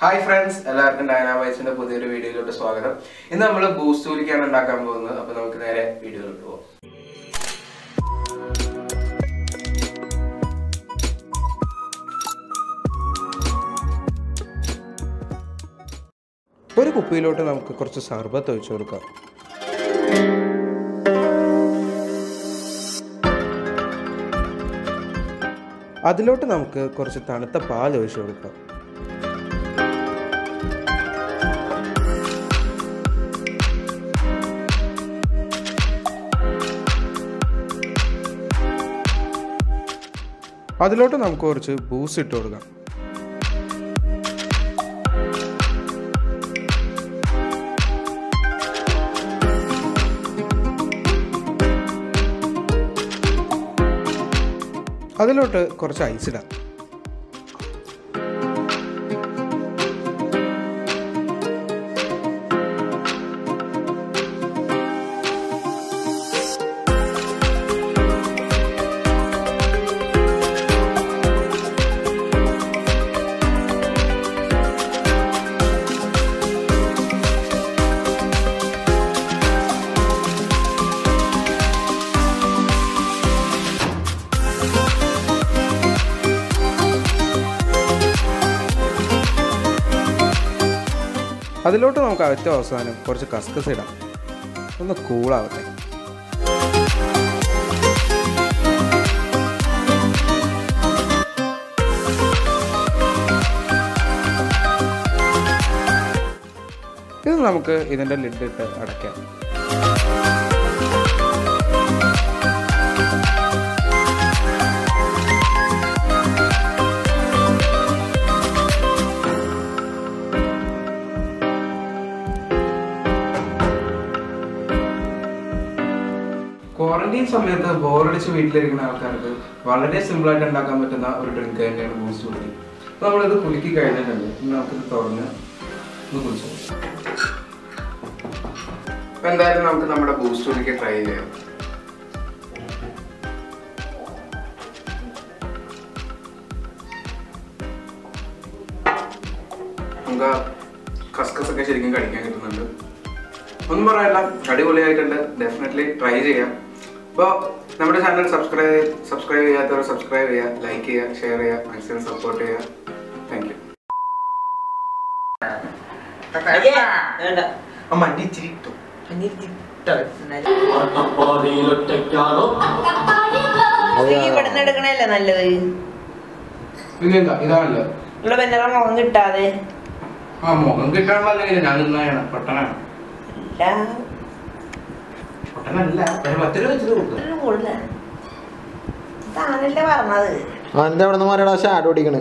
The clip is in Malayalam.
ഹായ് ഫ്രണ്ട്സ് എല്ലാവർക്കും ഡൈനാമൈസിന്റെ പുതിയൊരു വീഡിയോയിലോട്ട് സ്വാഗതം. ഇന്ന് നമ്മൾ ബൂസ്റ്റ് കുലിക്കാണ് ഉണ്ടാക്കാൻ പോകുന്നത്. അപ്പൊ നമുക്ക് നേരെ വീഡിയോയിലോട്ട് പോകാം ഒരു കുപ്പിയിലോട്ട് നമുക്ക് കുറച്ച് സർബത്ത് ഒഴിച്ചു കൊടുക്കാം. അതിലോട്ട് നമുക്ക് കുറച്ച് തണുത്ത പാൽ ഒഴിച്ചു കൊടുക്കാം. അതിലോട്ട് നമുക്ക് കുറച്ച് ബൂസ് ഇട്ട് കൊടുക്കാം. അതിലോട്ട് കുറച്ച് ഐസ് ഇടാം. അതിലോട്ട് നമുക്ക് ഏറ്റവും അവസാനം കുറച്ച് കസ്കസ് ഇടാം. ഒന്ന് കൂളാവട്ടെ ഇത് നമുക്ക് ഇതിന്റെ ലിഡ് ഇട്ട് അടയ്ക്കാം. ക്വാറന്റൈൻ സമയത്ത് ബോറടിച്ച് വീട്ടിലിരിക്കുന്ന ആൾക്കാർക്ക് വളരെ സിമ്പിൾ ആയിട്ട് ഉണ്ടാക്കാൻ പറ്റുന്ന ഒരു ഡ്രിങ്ക് തന്നെയാണ് ബൂസ്റ്റ് കുലുക്കി അപ്പോൾ നമ്മളിത് കുലുക്കി കഴിഞ്ഞിട്ടുണ്ട്. ഇനി നമുക്കിത് തുറന്ന് ഒന്ന് കുടിച്ചു അപ്പോൾ എന്തായാലും നമുക്ക് നമ്മുടെ ബൂസ്റ്റ് കുടിക്ക് ട്രൈ ചെയ്യാം. ശരിക്കും കഴിക്കാൻ കിട്ടുന്നുണ്ട്. ഒന്നും പറയാനില്ല. അടിപൊളിയായിട്ടുണ്ട്. ഡെഫിനറ്റ്ലി ട്രൈ ചെയ്യാം. അപ്പോൾ നമ്മുടെ ചാനൽ സബ്സ്ക്രൈബ് സബ്സ്ക്രൈബ് ചെയ്യാത്തവർ സബ്സ്ക്രൈബ് ചെയ്യുക ലൈക്ക് ചെയ്യുക ഷെയർ ചെയ്യുക മാക്സിമം സപ്പോർട്ട് ചെയ്യുക താങ്ക് യു ഇവിടുന്ന് എടുക്കണല്ലേ നല്ലത്? പിന്നെന്താ? ഇതാണല്ലോ. ഉള്ള പെണ്ണറ മുഖം കിട്ടാതെ. ആ മുഖം കിട്ടാണല്ലോ ഞാൻ നിന്നാണ് പൊട്ടനാണ് താനല്ലേ പറഞ്ഞത്. അവന്റെ അവിടെ നിന്ന് മാറിയുടെ ഷാഡ് ഓടിക്കണ്